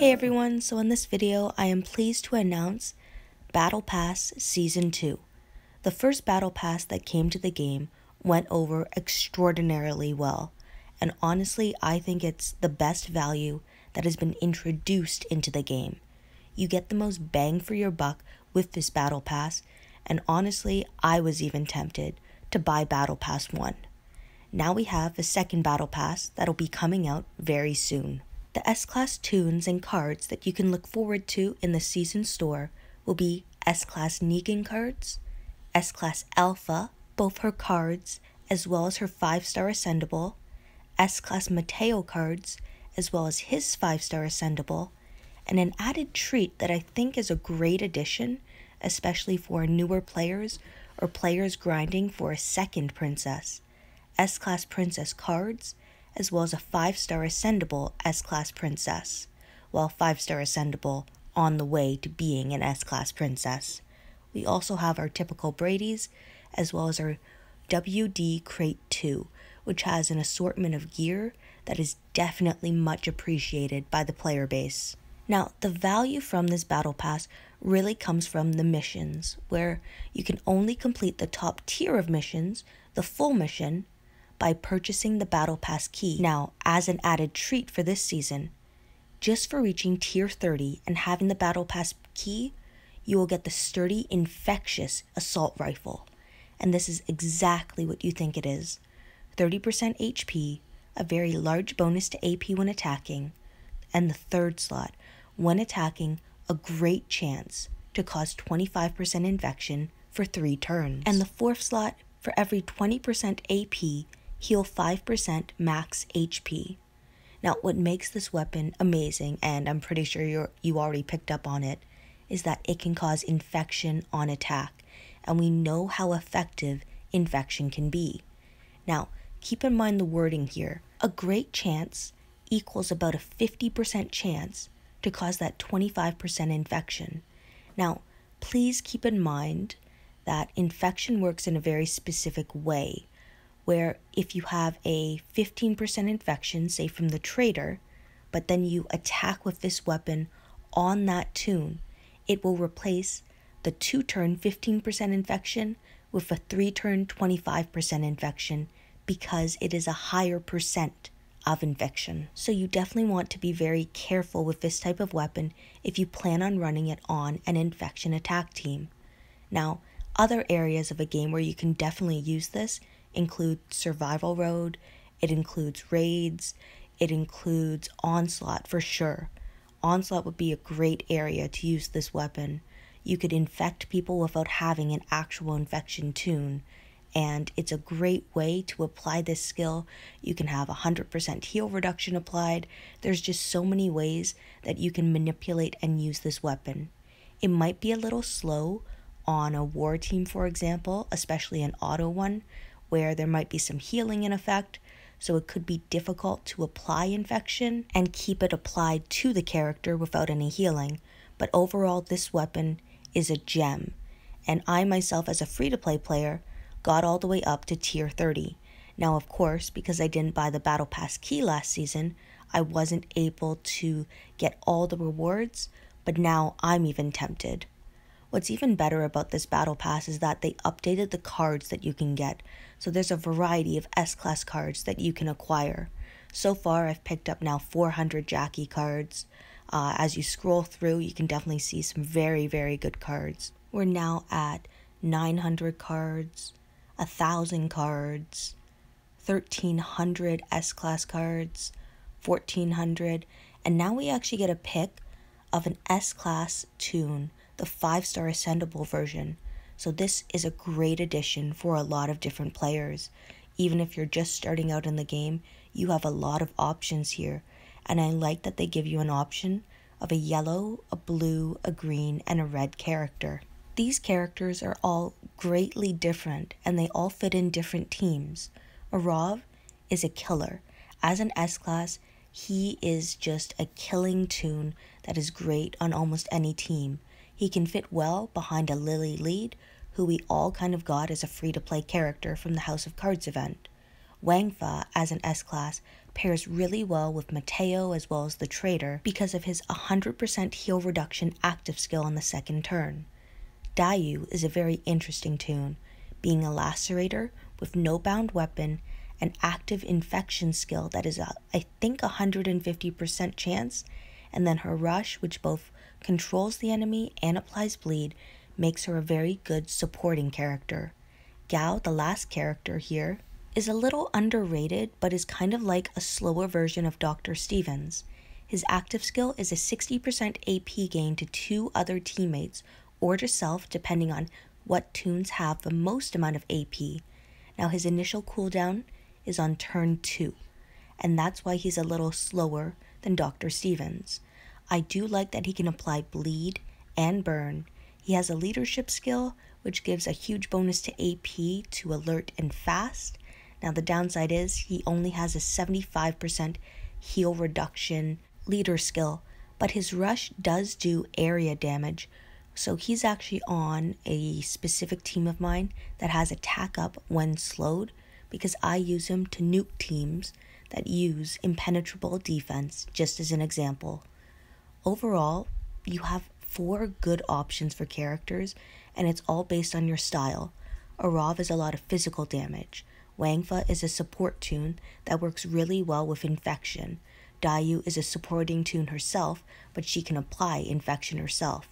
Hey everyone, so in this video I am pleased to announce Battle Pass Season 2. The first Battle Pass that came to the game went over extraordinarily well, and honestly I think it's the best value that has been introduced into the game. You get the most bang for your buck with this Battle Pass, and honestly I was even tempted to buy Battle Pass 1. Now we have a second Battle Pass that'll be coming out very soon. The S-Class toons and cards that you can look forward to in the season store will be S-Class Negan cards, S-Class Alpha, both her cards, as well as her 5-star Ascendable, S-Class Mateo cards, as well as his 5-star Ascendable, and an added treat that I think is a great addition, especially for newer players or players grinding for a second princess. S-Class Princess cards, as well as a 5-star Ascendable S-Class Princess, while 5-star Ascendable on the way to being an S-Class Princess. We also have our typical Brady's, as well as our WD Crate 2, which has an assortment of gear that is definitely much appreciated by the player base. Now, the value from this Battle Pass really comes from the missions, where you can only complete the top tier of missions, the full mission, by purchasing the Battle Pass key. Now, as an added treat for this season, just for reaching tier 30 and having the Battle Pass key, you will get the sturdy, infectious assault rifle. And this is exactly what you think it is 30% HP, a very large bonus to AP when attacking, and the third slot, when attacking, a great chance to cause 25% infection for three turns. And the fourth slot, for every 20% AP, heal 5% max HP. Now, what makes this weapon amazing, and I'm pretty sure you you already picked up on it, is that it can cause infection on attack, and we know how effective infection can be. Now, keep in mind the wording here. A great chance equals about a 50% chance to cause that 25% infection. Now, please keep in mind that infection works in a very specific way where if you have a 15% infection, say from the trader, but then you attack with this weapon on that toon, it will replace the two turn 15% infection with a three turn 25% infection because it is a higher percent of infection. So you definitely want to be very careful with this type of weapon if you plan on running it on an infection attack team. Now, other areas of a game where you can definitely use this include survival road, it includes raids, it includes onslaught for sure. Onslaught would be a great area to use this weapon. You could infect people without having an actual infection toon, and it's a great way to apply this skill. You can have 100% heal reduction applied. There's just so many ways that you can manipulate and use this weapon. It might be a little slow on a war team, for example, especially an auto one, where there might be some healing in effect, so it could be difficult to apply infection and keep it applied to the character without any healing. But overall, this weapon is a gem, and I myself, as a free to play player, got all the way up to tier 30. Now, of course, because I didn't buy the Battle Pass key last season, I wasn't able to get all the rewards, but now I'm even tempted. What's even better about this Battle Pass is that they updated the cards that you can get, so there's a variety of S-Class cards that you can acquire. So far, I've picked up now 400 Jackie cards. Uh, as you scroll through, you can definitely see some very, very good cards. We're now at 900 cards, 1,000 cards, 1,300 S-Class cards, 1,400, and now we actually get a pick of an S-Class toon, the 5-star Ascendable version. So this is a great addition for a lot of different players. Even if you're just starting out in the game, you have a lot of options here. And I like that they give you an option of a yellow, a blue, a green, and a red character. These characters are all greatly different and they all fit in different teams. Arav is a killer. As an S class, he is just a killing toon that is great on almost any team. He can fit well behind a Lily lead who we all kind of got as a free to play character from the House of Cards event. Wangfa, as an S class, pairs really well with Mateo as well as the Trader because of his 100% heal reduction active skill on the second turn. Dayu is a very interesting toon, being a lacerator with no bound weapon an active infection skill that is a, I think 150% chance, and then her rush, which both controls the enemy and applies bleed, makes her a very good supporting character. Gao, the last character here, is a little underrated but is kind of like a slower version of Dr. Stevens. His active skill is a 60% AP gain to two other teammates or to self depending on what toons have the most amount of AP. Now his initial cooldown is on turn 2, and that's why he's a little slower than Dr. Stevens. I do like that he can apply bleed and burn. He has a leadership skill which gives a huge bonus to AP to alert and fast. Now the downside is he only has a 75% heal reduction leader skill, but his rush does do area damage, so he's actually on a specific team of mine that has attack up when slowed because I use him to nuke teams that use impenetrable defense, just as an example. Overall, you have four good options for characters, and it's all based on your style. Arav is a lot of physical damage. Wangfa is a support toon that works really well with infection. Dayu is a supporting toon herself, but she can apply infection herself.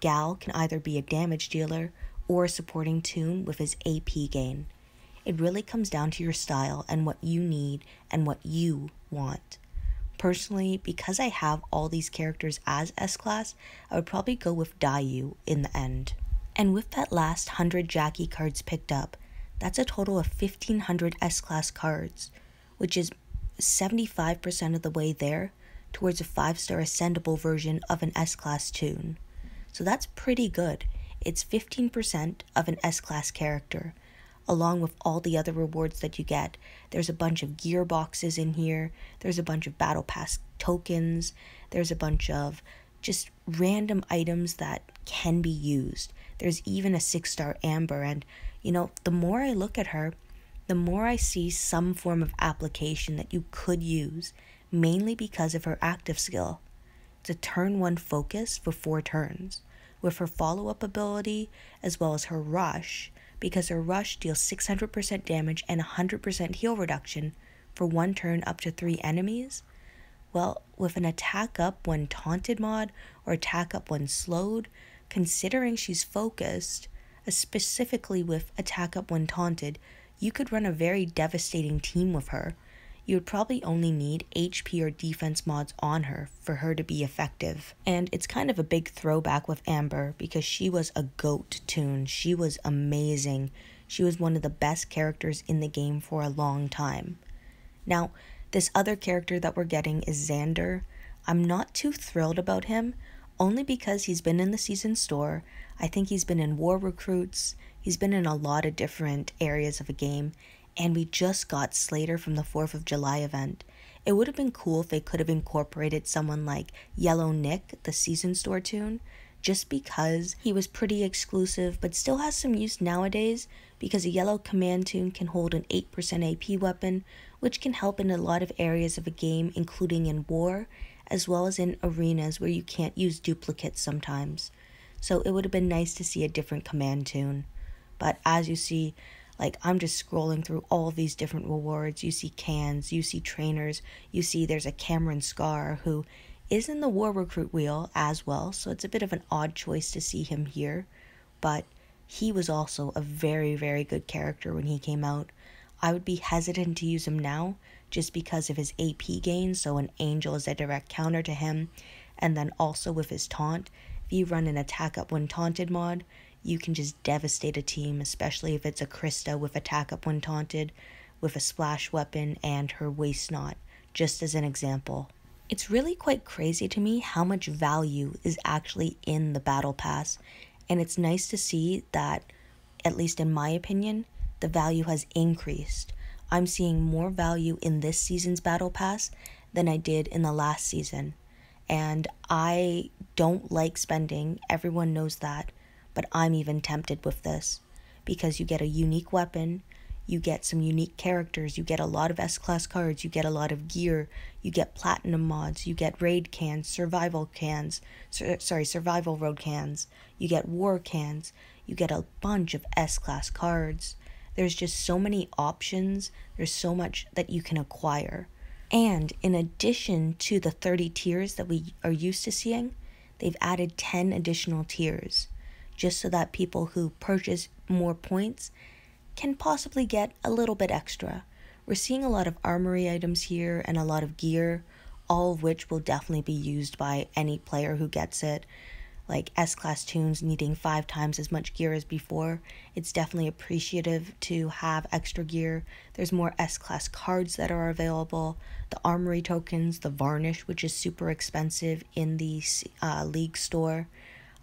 Gao can either be a damage dealer or a supporting toon with his AP gain. It really comes down to your style and what you need and what you want. Personally, because I have all these characters as S class, I would probably go with Dayu in the end. And with that last 100 Jackie cards picked up, that's a total of 1500 S class cards, which is 75% of the way there towards a 5 star ascendable version of an S class toon. So that's pretty good. It's 15% of an S class character, along with all the other rewards that you get. There's a bunch of gear boxes in here, there's a bunch of Battle Pass tokens, there's a bunch of just random items that can be used. There's even a six star Amber, and you know, the more I look at her, the more I see some form of application that you could use, mainly because of her active skill. It's a turn one focus for four turns, with her follow up ability as well as her rush, because her rush deals 600% damage and 100% heal reduction for one turn up to three enemies. Well, with an attack up when taunted mod or attack up when slowed, considering she's focused, uh, specifically with attack up when taunted, you could run a very devastating team with her you would probably only need HP or defense mods on her for her to be effective. And it's kind of a big throwback with Amber because she was a goat toon. She was amazing. She was one of the best characters in the game for a long time. Now, this other character that we're getting is Xander. I'm not too thrilled about him, only because he's been in the season store. I think he's been in War Recruits, he's been in a lot of different areas of a game, and we just got Slater from the 4th of July event. It would have been cool if they could have incorporated someone like Yellow Nick, the season store toon, just because he was pretty exclusive but still has some use nowadays because a yellow command toon can hold an 8% AP weapon, which can help in a lot of areas of a game, including in war, as well as in arenas where you can't use duplicates sometimes. So it would have been nice to see a different command toon. But as you see, like I'm just scrolling through all these different rewards. You see cans, you see trainers, you see there's a Cameron Scar who is in the war recruit wheel as well, so it's a bit of an odd choice to see him here, but he was also a very, very good character when he came out. I would be hesitant to use him now just because of his AP gain, so an angel is a direct counter to him, and then also with his taunt. If you run an attack up when taunted mod, you can just devastate a team, especially if it's a Krista with attack up when taunted, with a splash weapon and her waist knot, just as an example. It's really quite crazy to me how much value is actually in the Battle Pass, and it's nice to see that, at least in my opinion, the value has increased. I'm seeing more value in this season's Battle Pass than I did in the last season. And I don't like spending, everyone knows that, but I'm even tempted with this because you get a unique weapon, you get some unique characters, you get a lot of S class cards, you get a lot of gear, you get platinum mods, you get raid cans, survival cans, sur- sorry, survival road cans, you get war cans, you get a bunch of S class cards. There's just so many options, there's so much that you can acquire. And in addition to the 30 tiers that we are used to seeing, they've added 10 additional tiers just so that people who purchase more points can possibly get a little bit extra. We're seeing a lot of armory items here and a lot of gear, all of which will definitely be used by any player who gets it. Like S Class toons needing five times as much gear as before, it's definitely appreciative to have extra gear. There's more S Class cards that are available, the armory tokens, the varnish, which is super expensive in the uh, League store.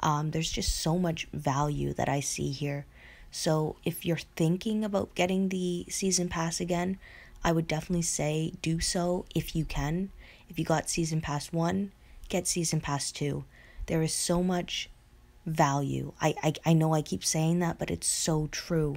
Um, there's just so much value that I see here. So if you're thinking about getting the season pass again, I would definitely say do so if you can. If you got season pass 1, get season pass 2. There is so much value. I, I I know I keep saying that, but it's so true.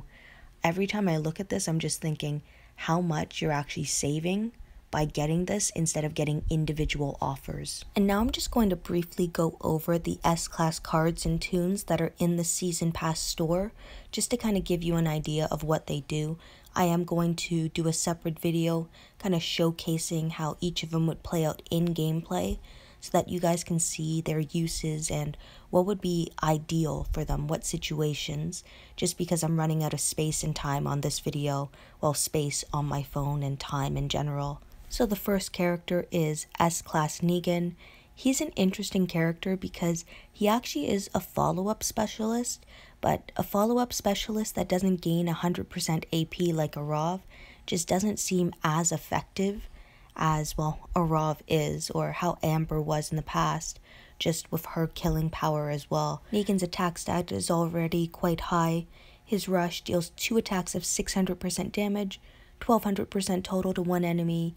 Every time I look at this, I'm just thinking how much you're actually saving by getting this instead of getting individual offers. And now I'm just going to briefly go over the S-Class cards and toons that are in the Season Pass store, just to kind of give you an idea of what they do. I am going to do a separate video kind of showcasing how each of them would play out in gameplay so that you guys can see their uses and what would be ideal for them, what situations, just because I'm running out of space and time on this video, well, space on my phone and time in general. So the first character is S-Class Negan. He's an interesting character because he actually is a follow-up specialist, but a follow-up specialist that doesn't gain 100% AP like Arav just doesn't seem as effective as, well, Arav is, or how Amber was in the past, just with her killing power as well. Negan's attack stat is already quite high. His rush deals two attacks of 600% damage, 1200% total to one enemy,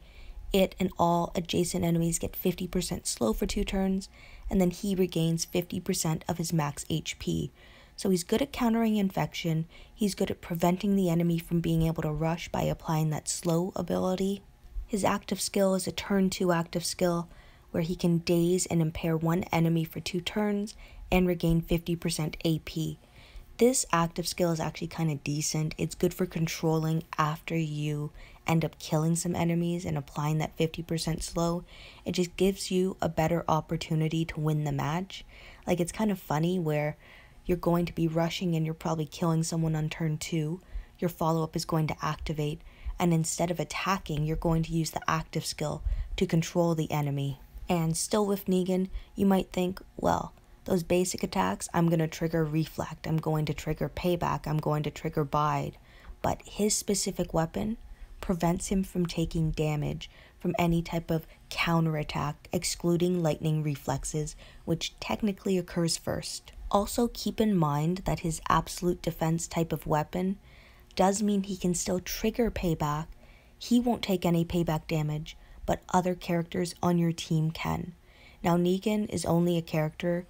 it and all adjacent enemies get 50% slow for two turns, and then he regains 50% of his max HP. So he's good at countering infection, he's good at preventing the enemy from being able to rush by applying that slow ability. His active skill is a turn 2 active skill, where he can daze and impair one enemy for two turns and regain 50% AP. This active skill is actually kind of decent. It's good for controlling after you end up killing some enemies and applying that 50% slow, it just gives you a better opportunity to win the match. Like, it's kind of funny where you're going to be rushing and you're probably killing someone on turn two. Your follow up is going to activate, and instead of attacking, you're going to use the active skill to control the enemy. And still with Negan, you might think, well, those basic attacks, I'm going to trigger Reflect, I'm going to trigger Payback, I'm going to trigger Bide. But his specific weapon, prevents him from taking damage from any type of counterattack, excluding lightning reflexes, which technically occurs first. Also, keep in mind that his absolute defense type of weapon does mean he can still trigger payback. He won't take any payback damage, but other characters on your team can. Now, Negan is only a character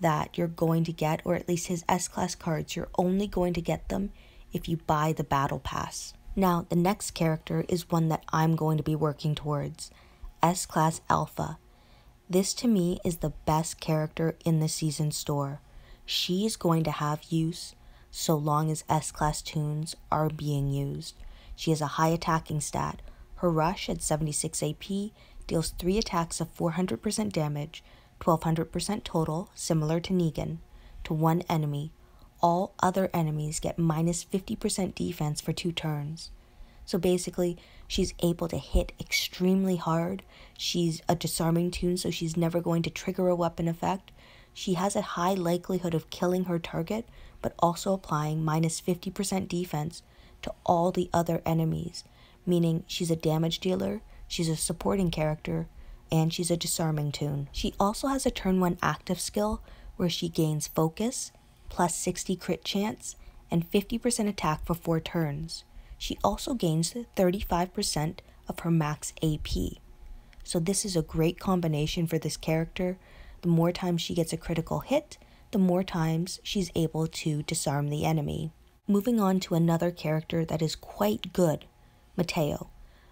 that you're going to get, or at least his S Class cards, you're only going to get them if you buy the Battle Pass. Now, the next character is one that I'm going to be working towards S Class Alpha. This to me is the best character in the season store. She is going to have use so long as S Class toons are being used. She has a high attacking stat. Her rush at 76 AP deals 3 attacks of 400% damage, 1200% total, similar to Negan, to one enemy all other enemies get minus 50% defense for two turns. So basically, she's able to hit extremely hard. She's a disarming toon, so she's never going to trigger a weapon effect. She has a high likelihood of killing her target, but also applying minus 50% defense to all the other enemies, meaning she's a damage dealer, she's a supporting character, and she's a disarming toon. She also has a turn 1 active skill where she gains focus, plus 60 crit chance, and 50% attack for 4 turns. She also gains 35% of her max AP. So this is a great combination for this character. The more times she gets a critical hit, the more times she's able to disarm the enemy. Moving on to another character that is quite good, Mateo.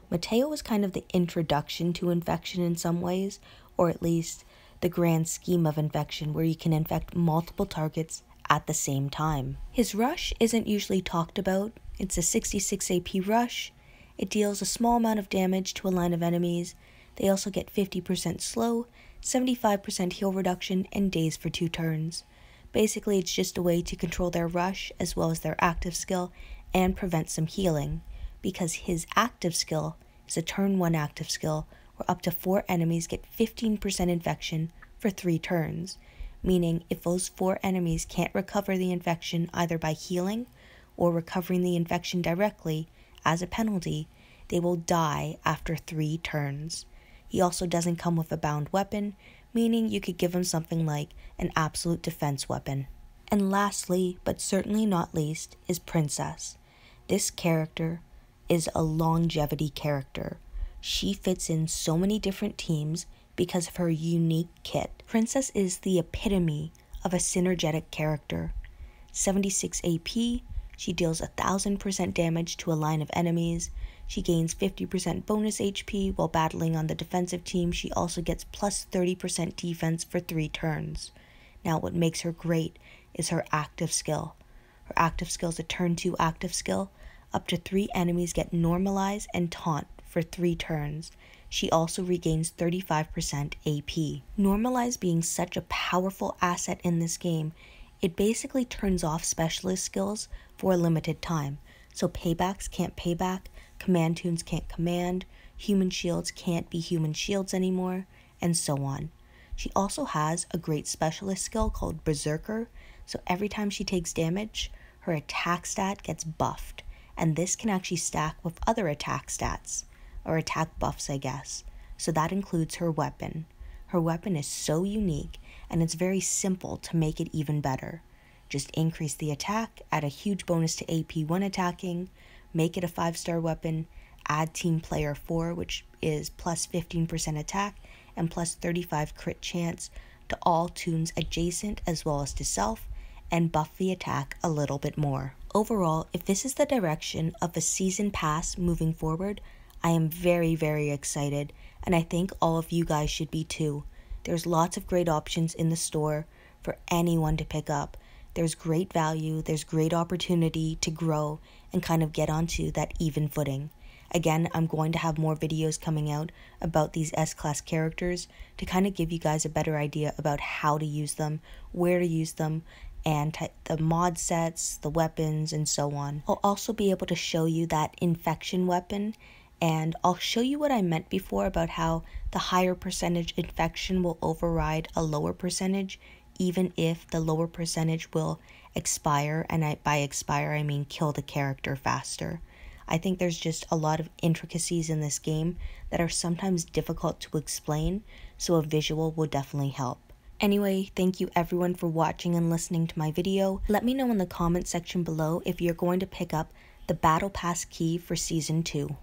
Mateo is kind of the introduction to infection in some ways, or at least the grand scheme of infection where you can infect multiple targets at the same time. His rush isn't usually talked about. It's a 66 AP rush. It deals a small amount of damage to a line of enemies. They also get 50% slow, 75% heal reduction, and daze for two turns. Basically, it's just a way to control their rush as well as their active skill and prevent some healing, because his active skill is a turn 1 active skill where up to 4 enemies get 15% infection for 3 turns meaning if those four enemies can't recover the infection either by healing or recovering the infection directly as a penalty, they will die after three turns. He also doesn't come with a bound weapon, meaning you could give him something like an absolute defense weapon. And lastly, but certainly not least, is Princess. This character is a longevity character. She fits in so many different teams because of her unique kit. Princess is the epitome of a synergetic character. 76 AP, she deals 1000% damage to a line of enemies. She gains 50% bonus HP while battling on the defensive team. She also gets plus 30% defense for 3 turns. Now, what makes her great is her active skill. Her active skill is a turn 2 active skill. Up to 3 enemies get normalized and taunt for 3 turns she also regains 35% AP. Normalize being such a powerful asset in this game, it basically turns off specialist skills for a limited time. So paybacks can't payback, command toons can't command, human shields can't be human shields anymore, and so on. She also has a great specialist skill called Berserker, so every time she takes damage, her attack stat gets buffed, and this can actually stack with other attack stats or attack buffs, I guess. So that includes her weapon. Her weapon is so unique and it's very simple to make it even better. Just increase the attack, add a huge bonus to AP when attacking, make it a 5 star weapon, add Team Player 4, which is plus 15% attack and plus 35 crit chance to all toons adjacent as well as to self, and buff the attack a little bit more. Overall, if this is the direction of a season pass moving forward, I am very, very excited, and I think all of you guys should be too. There's lots of great options in the store for anyone to pick up. There's great value, there's great opportunity to grow and kind of get onto that even footing. Again, I'm going to have more videos coming out about these S class characters to kind of give you guys a better idea about how to use them, where to use them, and the mod sets, the weapons, and so on. I'll also be able to show you that infection weapon and I'll show you what I meant before about how the higher percentage infection will override a lower percentage, even if the lower percentage will expire, and I, by expire I mean kill the character faster. I think there's just a lot of intricacies in this game that are sometimes difficult to explain, so a visual will definitely help. Anyway, thank you everyone for watching and listening to my video. Let me know in the comment section below if you're going to pick up the Battle Pass key for Season 2.